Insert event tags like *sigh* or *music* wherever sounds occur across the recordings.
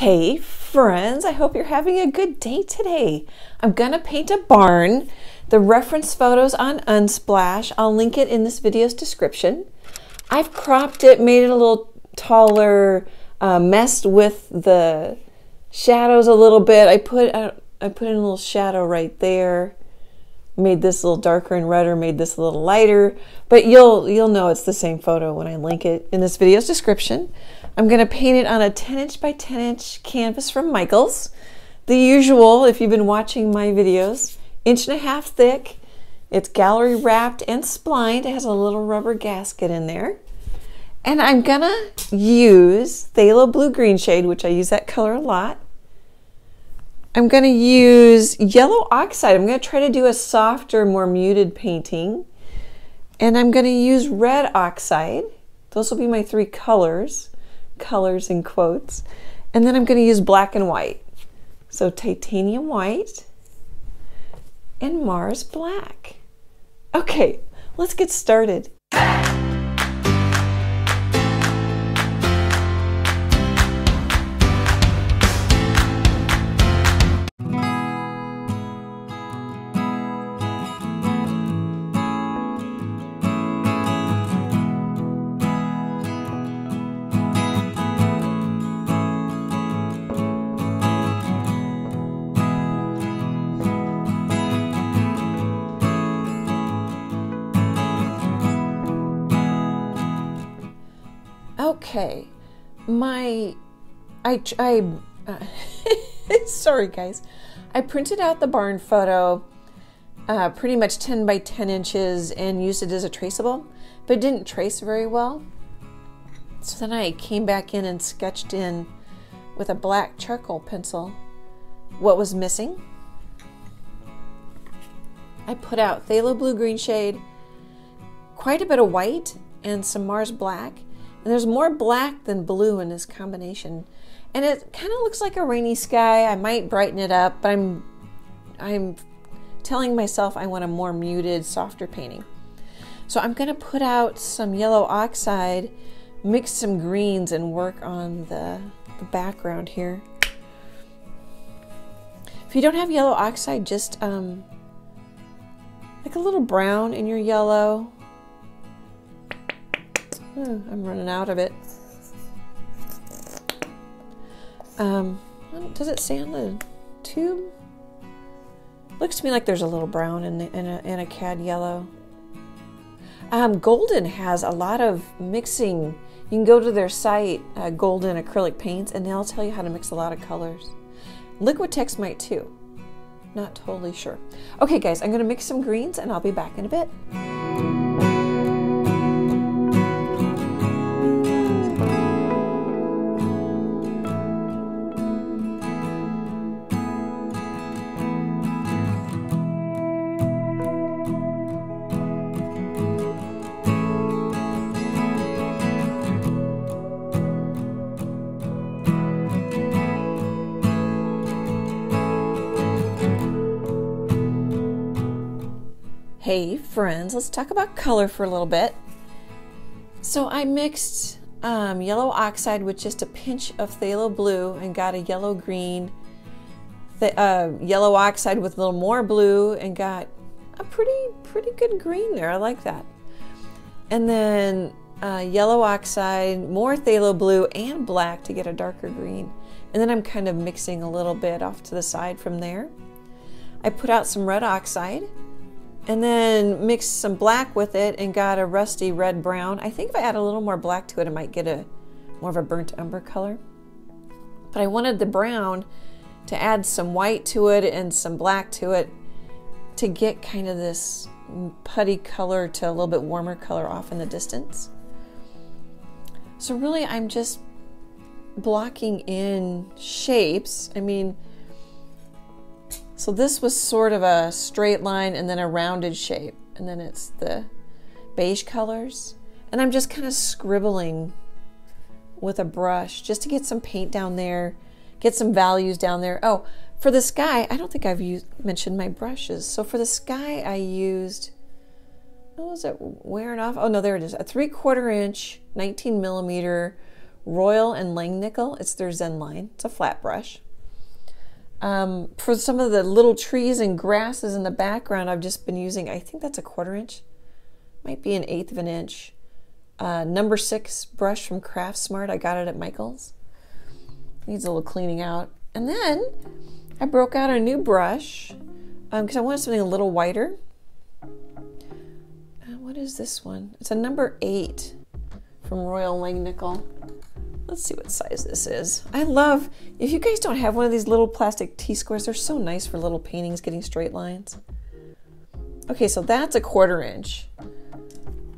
Hey friends, I hope you're having a good day today. I'm gonna paint a barn. The reference photos on Unsplash, I'll link it in this video's description. I've cropped it, made it a little taller, uh, messed with the shadows a little bit. I put I, I put in a little shadow right there. Made this a little darker and redder, made this a little lighter, but you'll you'll know it's the same photo when I link it in this video's description. I'm going to paint it on a 10 inch by 10 inch canvas from Michaels. The usual, if you've been watching my videos, inch and a half thick. It's gallery wrapped and splined. It has a little rubber gasket in there. And I'm going to use Phthalo Blue Green Shade, which I use that color a lot. I'm going to use yellow oxide. I'm going to try to do a softer, more muted painting. And I'm going to use red oxide. Those will be my three colors colors in quotes. And then I'm going to use black and white. So titanium white and Mars black. Okay, let's get started. Okay, my, I, I, uh, *laughs* sorry guys, I printed out the barn photo, uh, pretty much 10 by 10 inches and used it as a traceable, but didn't trace very well. So then I came back in and sketched in with a black charcoal pencil what was missing. I put out phthalo blue green shade, quite a bit of white, and some Mars black and there's more black than blue in this combination. And it kind of looks like a rainy sky. I might brighten it up, but I'm I'm telling myself I want a more muted, softer painting. So I'm going to put out some yellow oxide, mix some greens, and work on the, the background here. If you don't have yellow oxide, just um, like a little brown in your yellow Hmm, I'm running out of it. Um, does it say on the tube? Looks to me like there's a little brown in, a, a cad yellow. Um, Golden has a lot of mixing. You can go to their site, uh, Golden Acrylic Paints, and they'll tell you how to mix a lot of colors. Liquitex might too. Not totally sure. Okay, guys, I'm going to mix some greens, and I'll be back in a bit. Hey friends, let's talk about color for a little bit. So I mixed um, yellow oxide with just a pinch of phthalo blue and got a yellow green, uh, yellow oxide with a little more blue and got a pretty, pretty good green there. I like that. And then uh, yellow oxide, more phthalo blue and black to get a darker green. And then I'm kind of mixing a little bit off to the side from there. I put out some red oxide and then mixed some black with it and got a rusty red brown. I think if I add a little more black to it, I might get a more of a burnt umber color. But I wanted the brown to add some white to it and some black to it to get kind of this putty color to a little bit warmer color off in the distance. So really I'm just blocking in shapes. I mean, so this was sort of a straight line and then a rounded shape. And then it's the beige colors. And I'm just kind of scribbling with a brush just to get some paint down there, get some values down there. Oh, for the sky, I don't think I've used, mentioned my brushes. So for the sky, I used, oh, is it wearing off? Oh no, there it is. A three quarter inch, 19 millimeter Royal and Langnickel. It's their Zen line. It's a flat brush. Um, for some of the little trees and grasses in the background, I've just been using, I think that's a quarter inch, might be an eighth of an inch. Uh, number six brush from Craft Smart. I got it at Michael's. Needs a little cleaning out. And then I broke out a new brush because um, I wanted something a little whiter. Uh, what is this one? It's a number eight from Royal Langnickel. Let's see what size this is. I love, if you guys don't have one of these little plastic T-squares, they're so nice for little paintings, getting straight lines. Okay, so that's a quarter inch.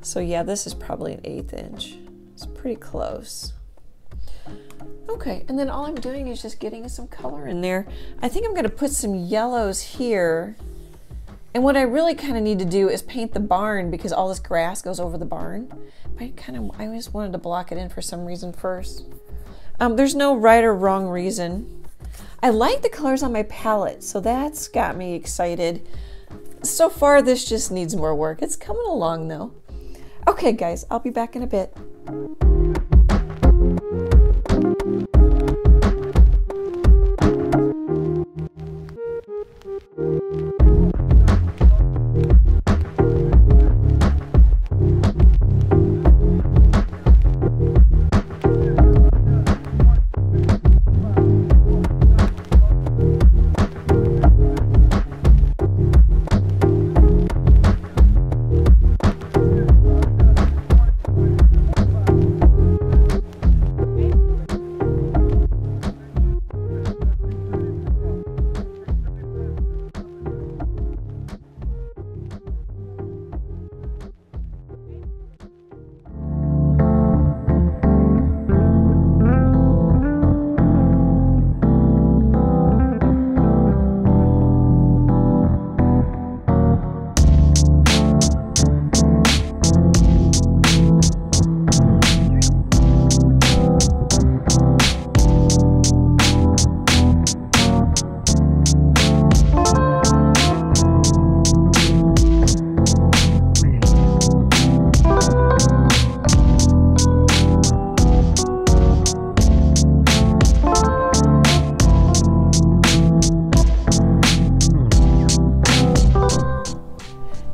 So yeah, this is probably an eighth inch. It's pretty close. Okay, and then all I'm doing is just getting some color in there. I think I'm gonna put some yellows here. And what I really kind of need to do is paint the barn because all this grass goes over the barn. I kind of, I just wanted to block it in for some reason first. Um, there's no right or wrong reason. I like the colors on my palette, so that's got me excited. So far, this just needs more work. It's coming along though. Okay, guys, I'll be back in a bit.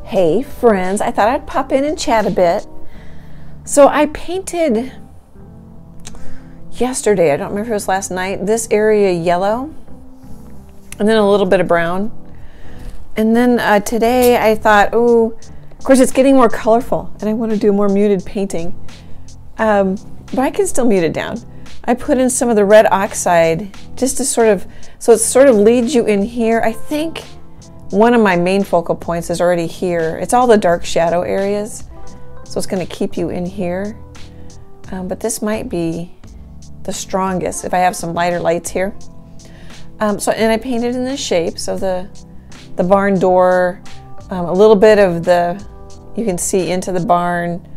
Hey friends, I thought I'd pop in and chat a bit. So I painted yesterday, I don't remember if it was last night, this area yellow and then a little bit of brown. And then uh, today I thought, oh, of course it's getting more colorful and I want to do more muted painting. Um, but I can still mute it down. I put in some of the red oxide just to sort of, so it sort of leads you in here. I think one of my main focal points is already here. It's all the dark shadow areas, so it's going to keep you in here. Um, but this might be the strongest if I have some lighter lights here. Um, so, and I painted in this shape, so the, the barn door, um, a little bit of the, you can see into the barn,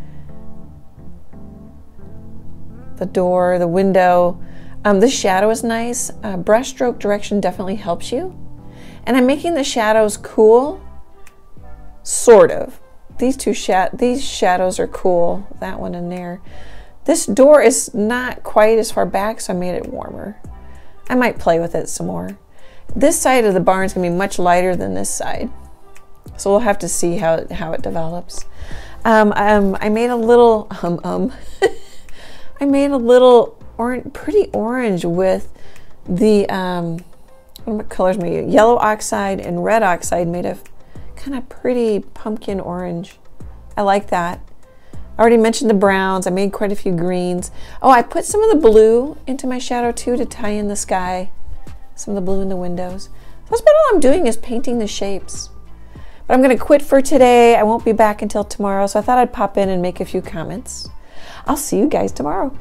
the door, the window. Um, this shadow is nice. Uh, brush stroke direction definitely helps you. And I'm making the shadows cool, sort of. These two shat these shadows are cool, that one in there. This door is not quite as far back, so I made it warmer. I might play with it some more. This side of the barn is gonna be much lighter than this side. So we'll have to see how it, how it develops. Um, um, I made a little, um, um, *laughs* I made a little orange, pretty orange with the, um, what colors my yellow oxide and red oxide made of kind of pretty pumpkin orange. I like that. I already mentioned the browns. I made quite a few greens. Oh, I put some of the blue into my shadow too to tie in the sky. Some of the blue in the windows. That's about all I'm doing is painting the shapes. But I'm going to quit for today. I won't be back until tomorrow, so I thought I'd pop in and make a few comments. I'll see you guys tomorrow.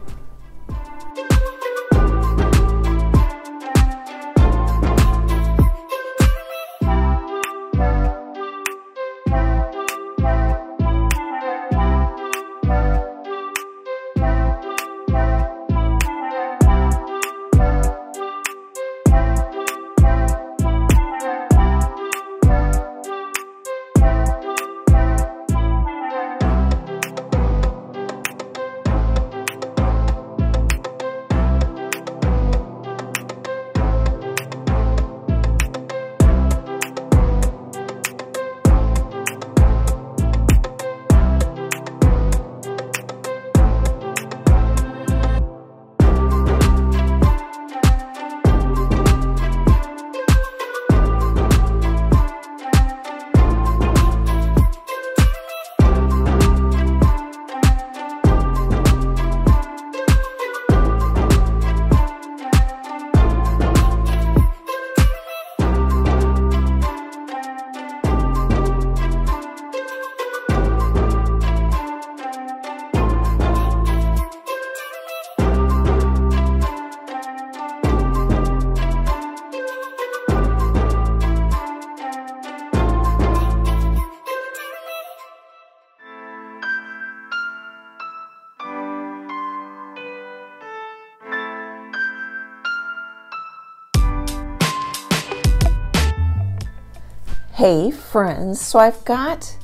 Hey friends, so I've got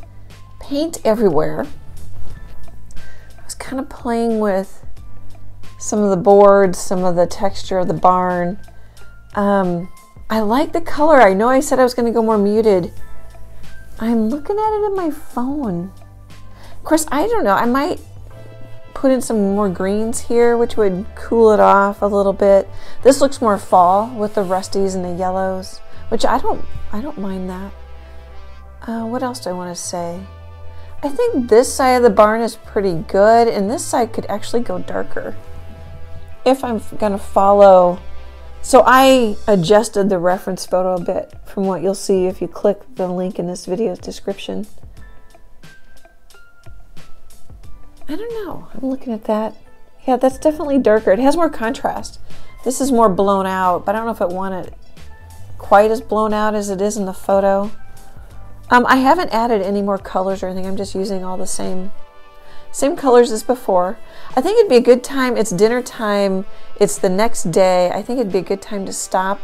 paint everywhere. I was kind of playing with some of the boards, some of the texture of the barn. Um, I like the color. I know I said I was going to go more muted. I'm looking at it in my phone. Of course, I don't know. I might put in some more greens here, which would cool it off a little bit. This looks more fall with the rusties and the yellows, which I don't, I don't mind that. Uh, what else do I want to say? I think this side of the barn is pretty good, and this side could actually go darker. If I'm going to follow... So I adjusted the reference photo a bit from what you'll see if you click the link in this video's description. I don't know. I'm looking at that. Yeah, that's definitely darker. It has more contrast. This is more blown out, but I don't know if I want it wanted quite as blown out as it is in the photo. Um, I haven't added any more colors or anything. I'm just using all the same same colors as before. I think it'd be a good time. It's dinner time. It's the next day. I think it'd be a good time to stop,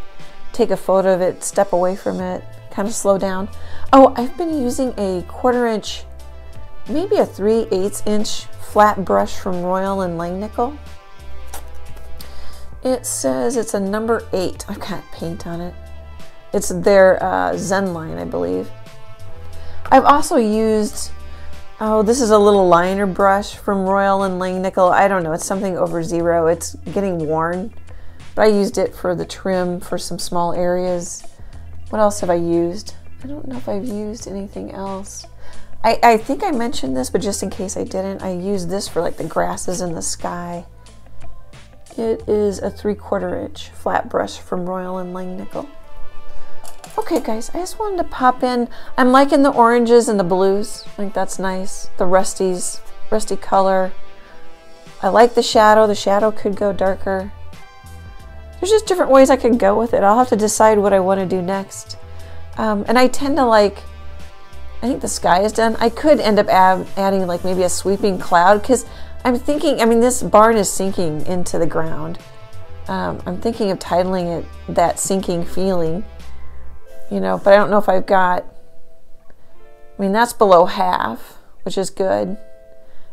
take a photo of it, step away from it, kind of slow down. Oh, I've been using a quarter inch, maybe a 3 8 inch flat brush from Royal and Langnickel. It says it's a number 8. I've got paint on it. It's their uh, Zen line, I believe. I've also used, oh, this is a little liner brush from Royal and Langnickel. I don't know, it's something over zero. It's getting worn, but I used it for the trim for some small areas. What else have I used? I don't know if I've used anything else. I, I think I mentioned this, but just in case I didn't, I used this for like the grasses in the sky. It is a three quarter inch flat brush from Royal and Langnickel. Okay guys, I just wanted to pop in. I'm liking the oranges and the blues. I think that's nice. The rusties, rusty color. I like the shadow. The shadow could go darker. There's just different ways I could go with it. I'll have to decide what I want to do next. Um, and I tend to like, I think the sky is done. I could end up add, adding like maybe a sweeping cloud because I'm thinking, I mean, this barn is sinking into the ground. Um, I'm thinking of titling it that sinking feeling you know, but I don't know if I've got, I mean, that's below half, which is good.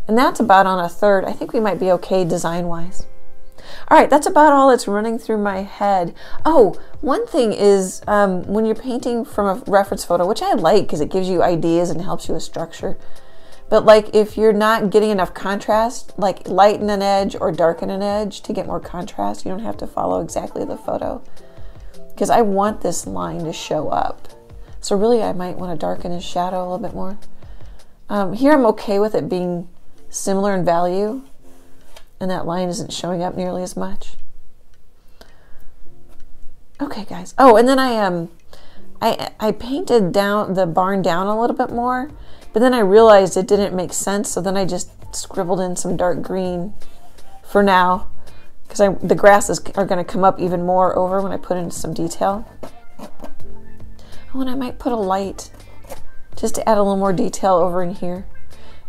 And that's about on a third. I think we might be okay design-wise. All right, that's about all that's running through my head. Oh, one thing is um, when you're painting from a reference photo, which I like because it gives you ideas and helps you with structure. But like if you're not getting enough contrast, like lighten an edge or darken an edge to get more contrast, you don't have to follow exactly the photo because I want this line to show up. So really I might want to darken his shadow a little bit more. Um, here I'm okay with it being similar in value and that line isn't showing up nearly as much. Okay guys. Oh, and then I um I I painted down the barn down a little bit more, but then I realized it didn't make sense, so then I just scribbled in some dark green for now because the grasses are going to come up even more over when I put in some detail. Oh, and I might put a light just to add a little more detail over in here.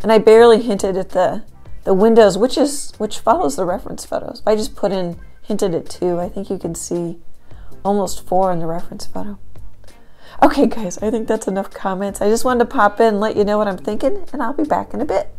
And I barely hinted at the the windows, which is which follows the reference photos. I just put in hinted at two. I think you can see almost four in the reference photo. Okay, guys, I think that's enough comments. I just wanted to pop in, and let you know what I'm thinking, and I'll be back in a bit.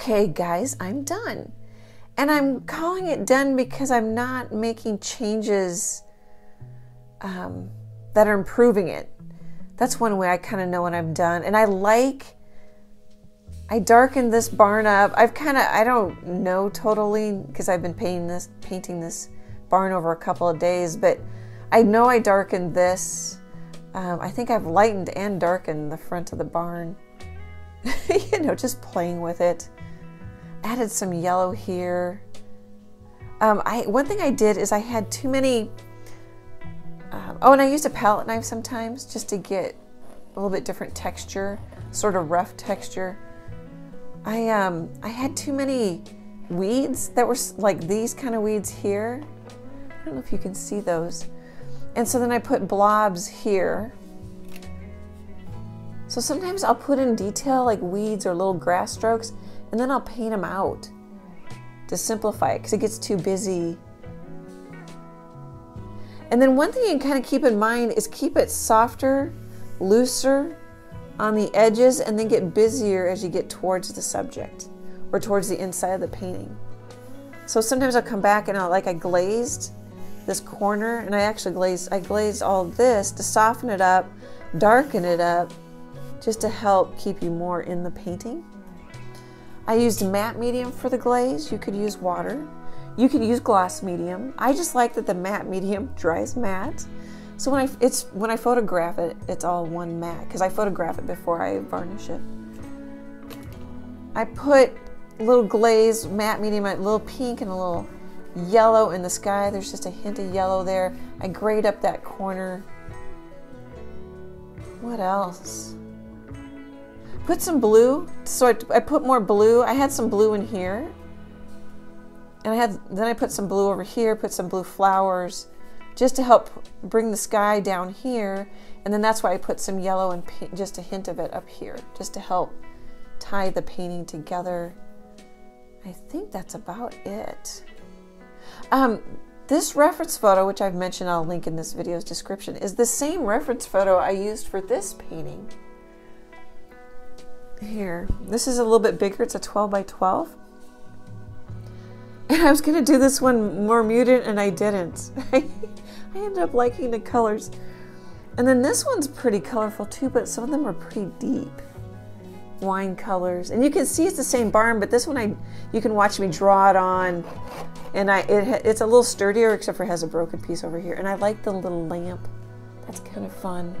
Okay, guys, I'm done. And I'm calling it done because I'm not making changes um, that are improving it. That's one way I kind of know when I'm done. And I like, I darkened this barn up. I've kind of, I don't know totally because I've been painting this, painting this barn over a couple of days, but I know I darkened this. Um, I think I've lightened and darkened the front of the barn. *laughs* you know, just playing with it. Added some yellow here. Um, I one thing I did is I had too many. Um, oh, and I used a palette knife sometimes just to get a little bit different texture, sort of rough texture. I um I had too many weeds that were like these kind of weeds here. I don't know if you can see those. And so then I put blobs here. So sometimes I'll put in detail like weeds or little grass strokes and then I'll paint them out to simplify it because it gets too busy. And then one thing you can kind of keep in mind is keep it softer, looser on the edges and then get busier as you get towards the subject or towards the inside of the painting. So sometimes I'll come back and I'll like I glazed this corner and I actually glazed I glazed all this to soften it up, darken it up, just to help keep you more in the painting. I used matte medium for the glaze. You could use water. You could use gloss medium. I just like that the matte medium *laughs* dries matte. So when I it's when I photograph it, it's all one matte because I photograph it before I varnish it. I put a little glaze, matte medium, a little pink and a little yellow in the sky. There's just a hint of yellow there. I grayed up that corner. What else? Put some blue. So I, I put more blue. I had some blue in here. And I had then I put some blue over here, put some blue flowers just to help bring the sky down here. And then that's why I put some yellow and just a hint of it up here, just to help tie the painting together. I think that's about it. Um, this reference photo, which I've mentioned, I'll link in this video's description, is the same reference photo I used for this painting. Here, this is a little bit bigger. It's a 12 by 12. And I was going to do this one more muted, and I didn't. *laughs* I ended up liking the colors. And then this one's pretty colorful too, but some of them are pretty deep wine colors. And you can see it's the same barn, but this one I you can watch me draw it on. And I it, it's a little sturdier, except for it has a broken piece over here. And I like the little lamp. That's kind of fun.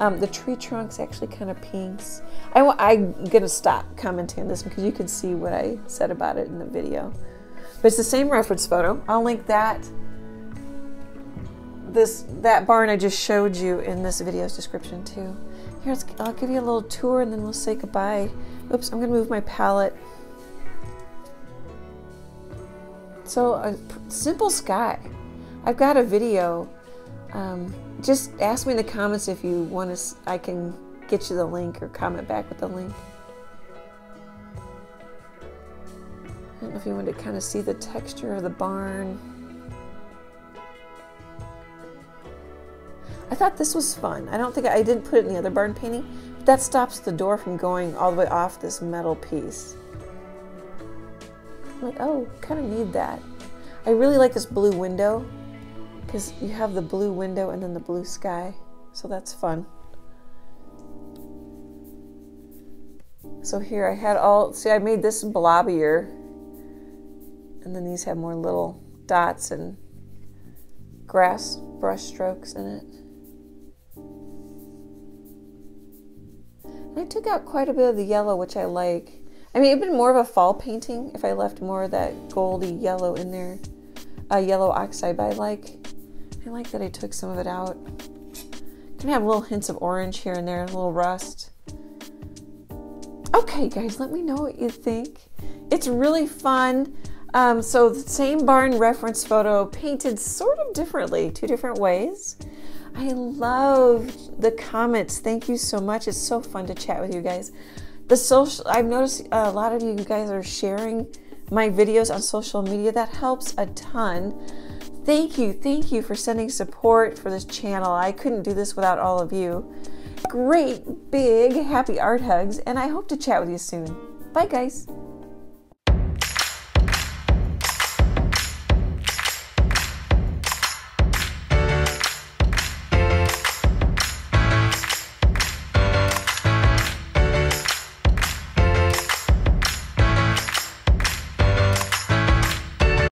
Um, the tree trunk's actually kind of pinks. I, I'm going to stop commenting on this because you can see what I said about it in the video. But it's the same reference photo. I'll link that this that barn I just showed you in this video's description too. Here, I'll give you a little tour and then we'll say goodbye. Oops, I'm gonna move my palette. So a simple sky. I've got a video. Um, just ask me in the comments if you want to. I can get you the link or comment back with the link. I don't know if you want to kind of see the texture of the barn. I thought this was fun. I don't think I, didn't put it in the other barn painting, but that stops the door from going all the way off this metal piece. I'm like, oh, kind of need that. I really like this blue window because you have the blue window and then the blue sky, so that's fun. So here I had all, see I made this blobbier and then these have more little dots and grass brush strokes in it. I took out quite a bit of the yellow, which I like. I mean, it'd been more of a fall painting if I left more of that goldy yellow in there. Uh, yellow oxide, but I like, I like that I took some of it out. Can have little hints of orange here and there, a little rust. Okay, guys, let me know what you think. It's really fun. Um, so the same barn reference photo painted sort of differently, two different ways. I love the comments. Thank you so much. It's so fun to chat with you guys. The social, I've noticed a lot of you guys are sharing my videos on social media. That helps a ton. Thank you. Thank you for sending support for this channel. I couldn't do this without all of you. Great, big, happy art hugs, and I hope to chat with you soon. Bye, guys.